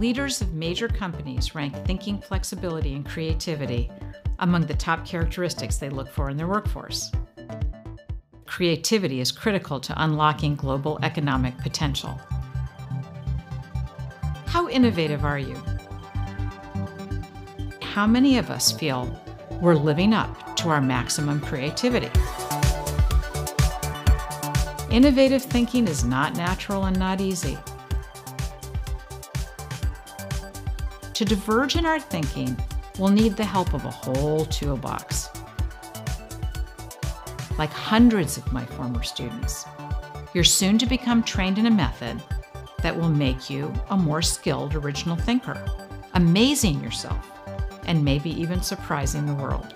Leaders of major companies rank thinking flexibility and creativity among the top characteristics they look for in their workforce. Creativity is critical to unlocking global economic potential. How innovative are you? How many of us feel we're living up to our maximum creativity? Innovative thinking is not natural and not easy. To diverge in our thinking, we'll need the help of a whole toolbox. Like hundreds of my former students, you're soon to become trained in a method that will make you a more skilled original thinker, amazing yourself, and maybe even surprising the world.